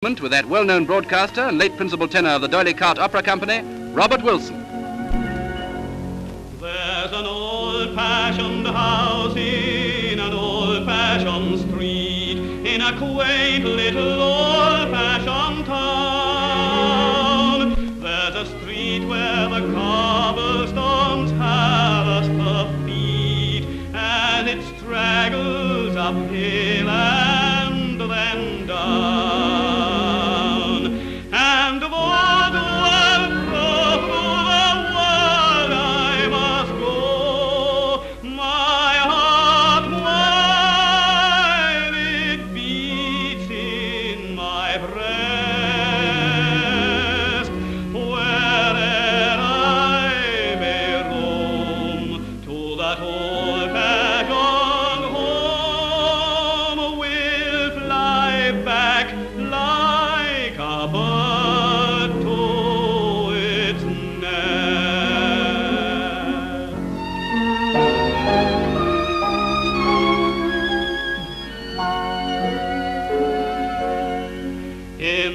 with that well-known broadcaster and late principal tenor of the D'Oyly Carte Opera Company, Robert Wilson. There's an old-fashioned house in an old-fashioned street in a quaint little old-fashioned town. There's a street where the cobblestones the feet it straggles And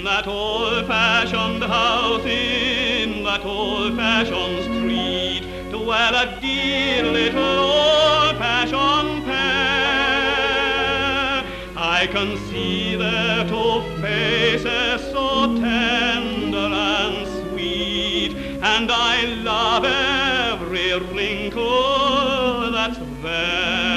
That old-fashioned house, in that old-fashioned street, dwell a dear little old-fashioned pair. I can see their two faces so tender and sweet, and I love every wrinkle that's there.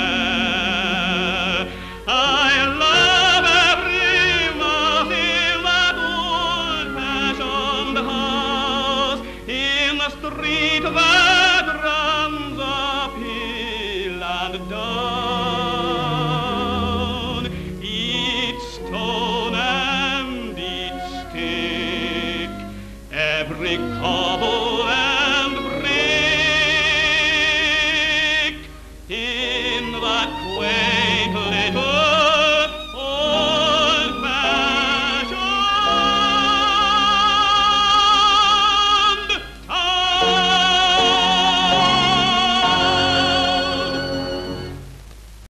the street that runs uphill and down. Each stone and each stick, every cobble.